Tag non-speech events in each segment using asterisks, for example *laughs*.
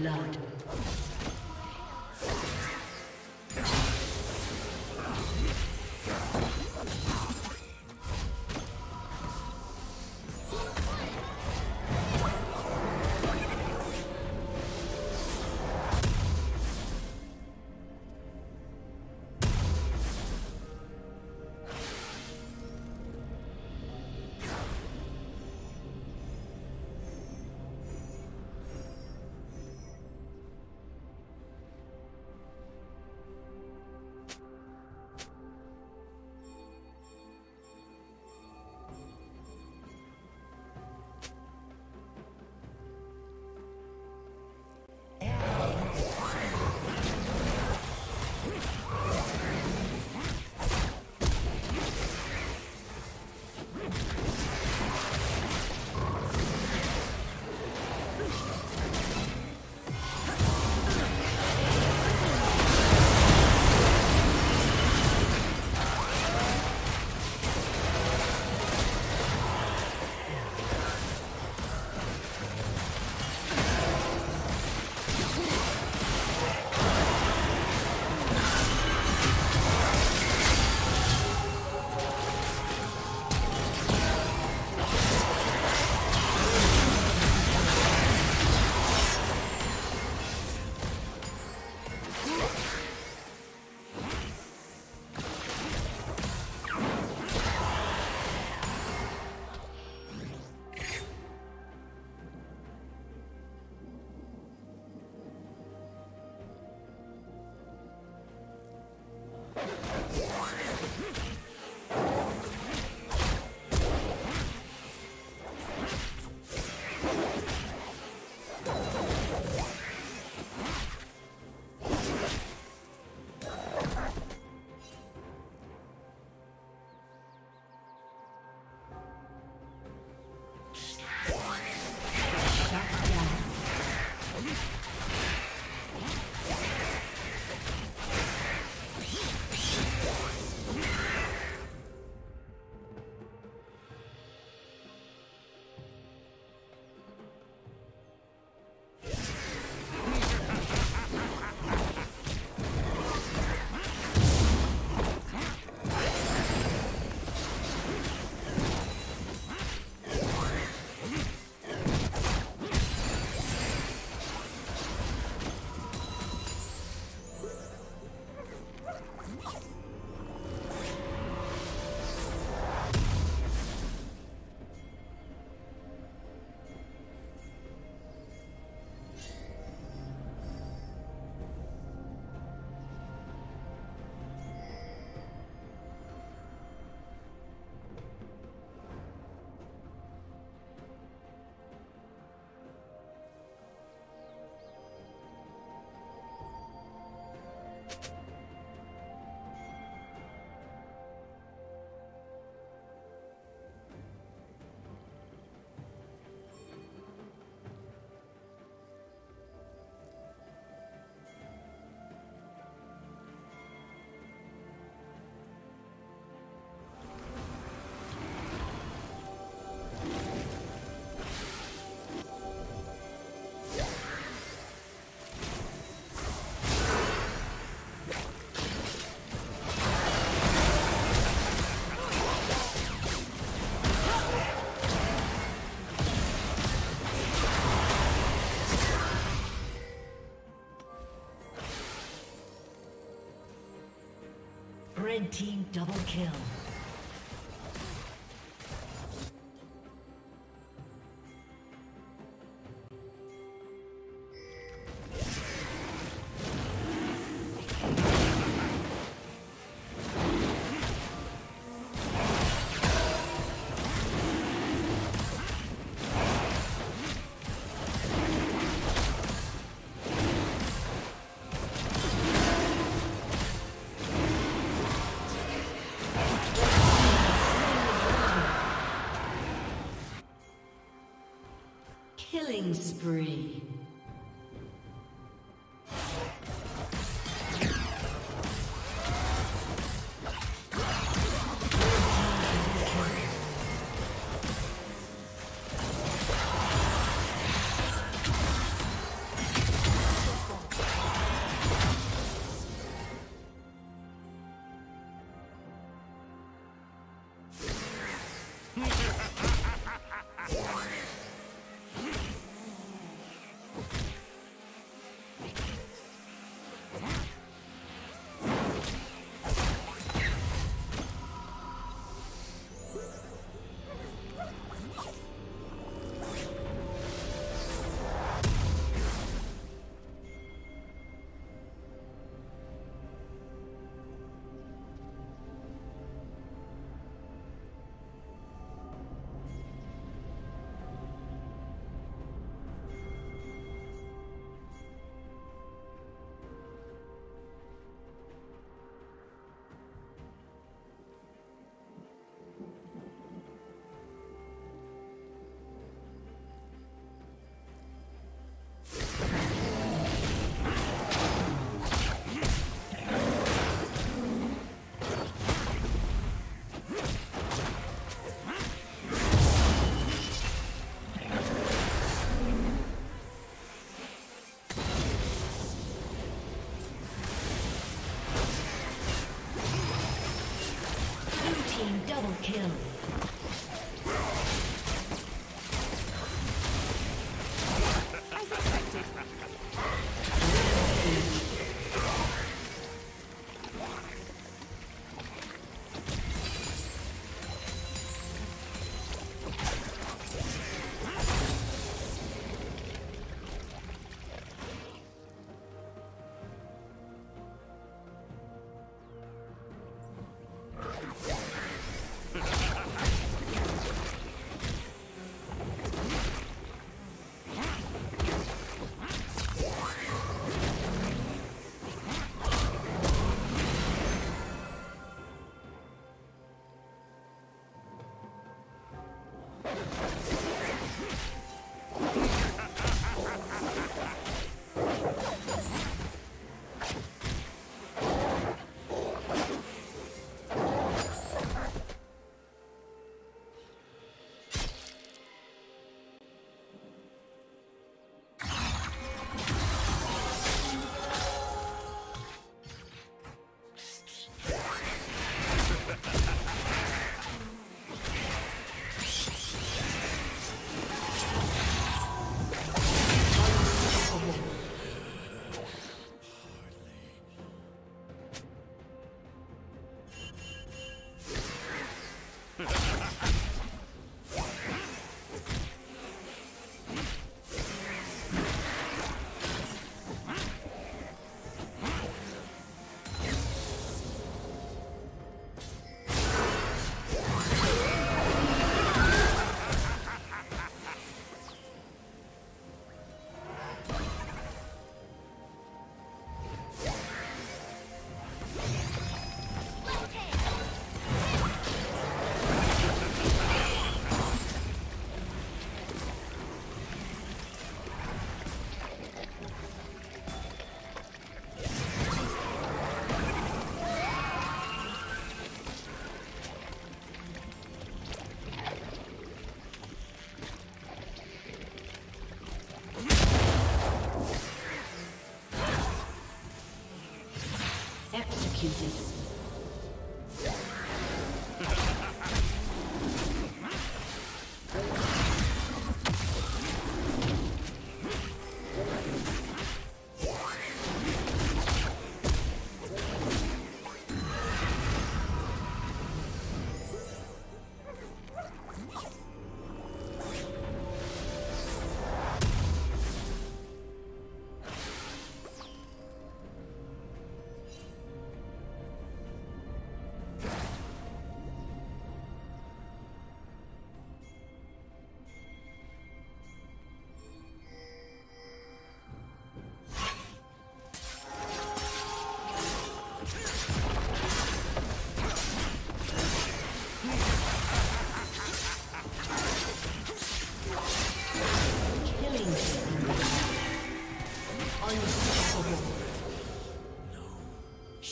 blood. Double kill. Spree.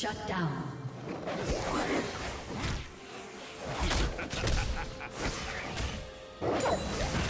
Shut down. *laughs*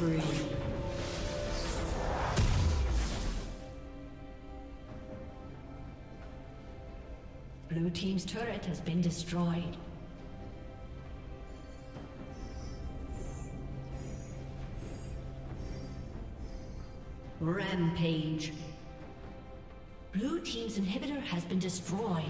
Spree. Blue Team's turret has been destroyed. Rampage. Blue Team's inhibitor has been destroyed.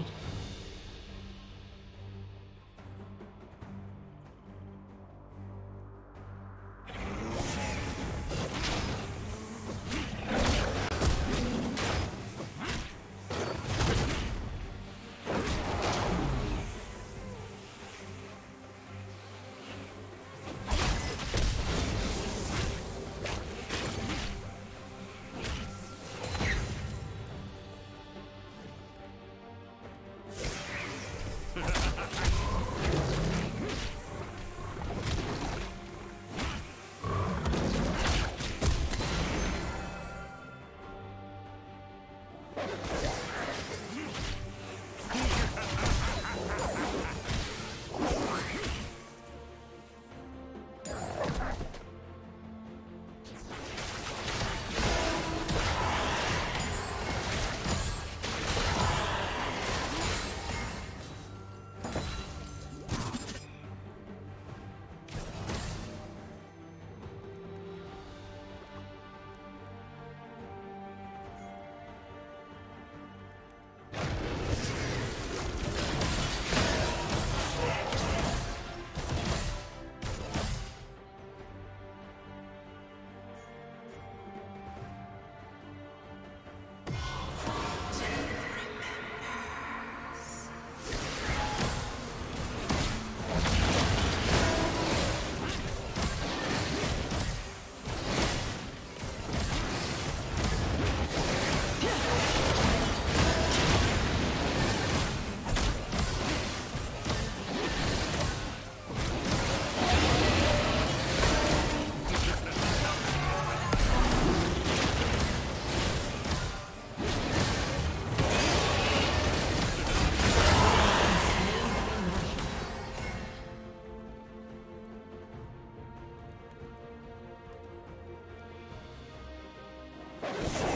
Team's turret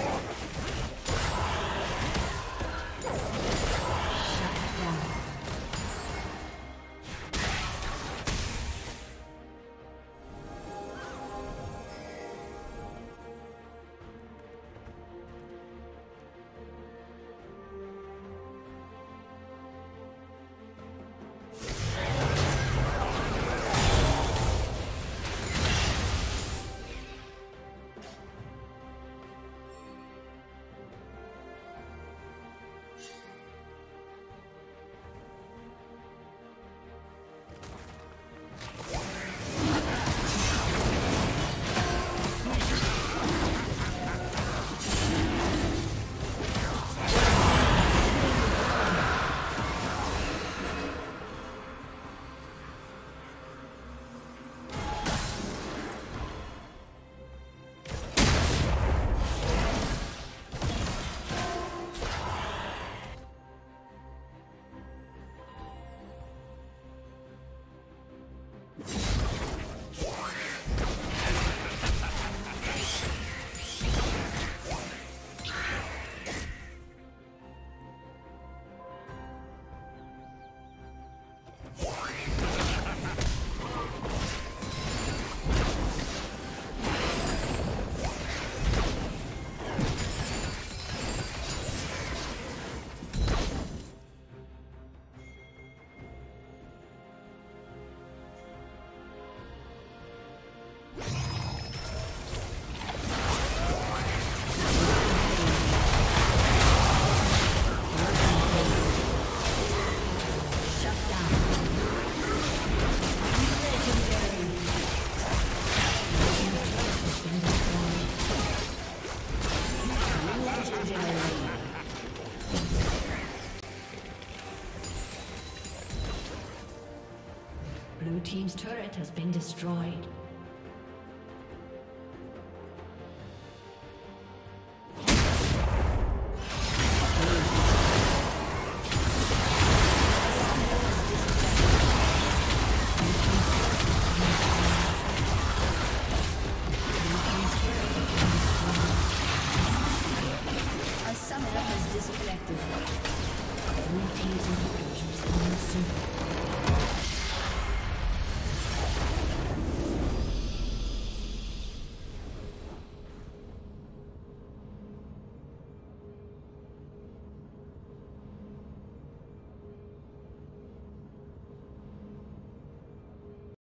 has been destroyed.